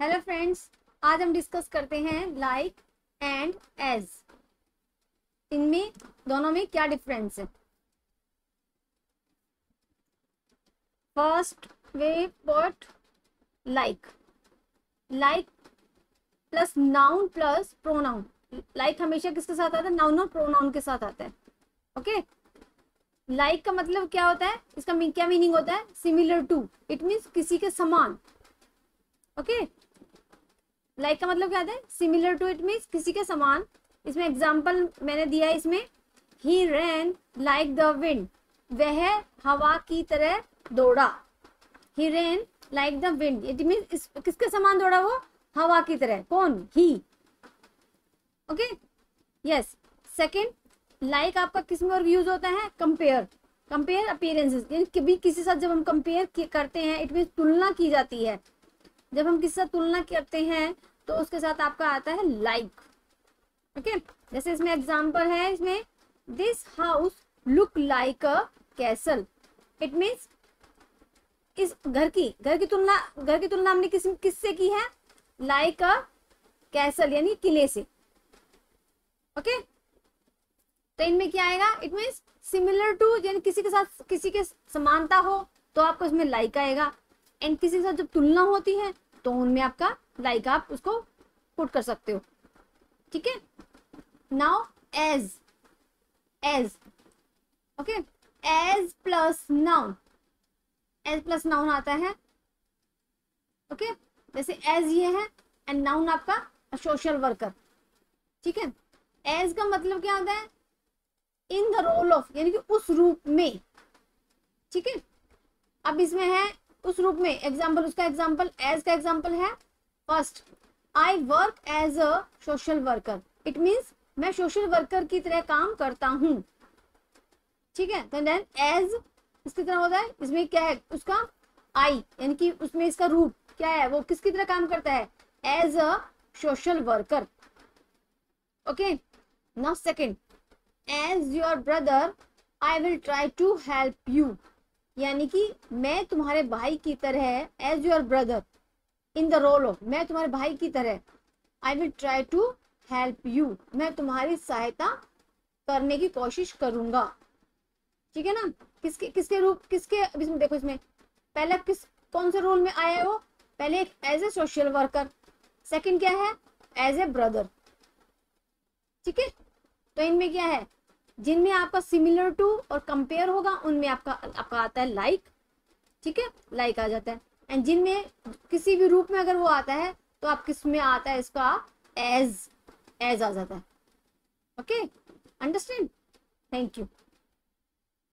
Hello friends आज हम discuss करते हैं लाइक एंड एज इनमें, दोनों में क्या डिफरेंस है? First way put like like plus noun plus pronoun like हमेशा किसके साथ आता है? नाउन और प्रोनाउन के साथ आता है. ओके लाइक like का मतलब क्या होता है? इसका क्या मीनिंग होता है? सिमिलर टू इट मीन्स किसी के समान. ओके लाइक का मतलब क्या है? सिमिलर टू इट मीन्स किसी के समान, इसमें एग्ज़ाम्पल मैंने दिया है इसमें he ran like the wind वह हवा की तरह दौड़ा. He ran like the wind it mean किसके समान दौड़ा वो? हवा की तरह. कौन? He okay yes second like आपका किसमें और यूज़ होता है? कंपेयर कंपेयर अपियरेंसेस कभी किसी साथ जब हम कंपेयर करते हैं इट मीन तुलना की जाती है. जब हम किसी साथ तुलना करते हैं तो उसके साथ आपका आता है लाइक ओके जैसे इसमें एग्ज़ाम्पल है इसमें this house look like a castle it means इस घर की घर की तुलना, घर की तुलना हमने किस, किससे की है? लाइक अ कैसल यानी किले से. Okay okay? तो इनमें क्या आएगा? इट मीन्स सिमिलर टू यानी किसी के साथ, किसी के समानता हो तो आपको इसमें लाइक आएगा. एंड किसी के साथ जब तुलना होती है तो उनमें आपका लाइक आप उसको पुट कर सकते हो। ठीक है? Now as as okay as plus noun as plus noun आता है ओके okay? जैसे एज ये है एंड नाउन आपका सोशल वर्कर ठीक है? एज का मतलब क्या होता है? इन द रोल ऑफ़ यानी कि उस रूप में। ठीक है? अब इसमें है उस रूप में एग्ज़ाम्पल उसका एग्ज़ाम्पल एज का एग्ज़ाम्पल है first I work as a social worker it means मैं सोशल वर्कर की तरह काम करता हूँ। ठीक है? तो देन एज इसकी तरह होता है, इसमें क्या है? उसका आई यानी कि उसमें इसका रूप क्या है? वो किसकी तरह काम करता है? As a social worker okay now second as your brother I will try to help you यानी कि मैं तुम्हारे भाई की तरह as your brother in the role of मैं तुम्हारे भाई की तरह I will try to help you मैं तुम्हारी सहायता करने की कोशिश करूँगा। ठीक है ना? किसके किसके रूप किसके इसमें देखो इसमें, पहले किस, कौन से रोल में आया है वो? पहले एक as a social worker second क्या है? एज ए ब्रदर ठीक है? तो इनमें क्या है? जिनमें आपका सिमिलर टू और कंपेयर होगा, उनमें आपका आपका आता है लाइक ठीक है? लाइक आ जाता है। एंड जिनमें किसी भी रूप में अगर वो आता है तो आप किसमें आता है इसका? एज एज आ जाता है। Okay understand thank you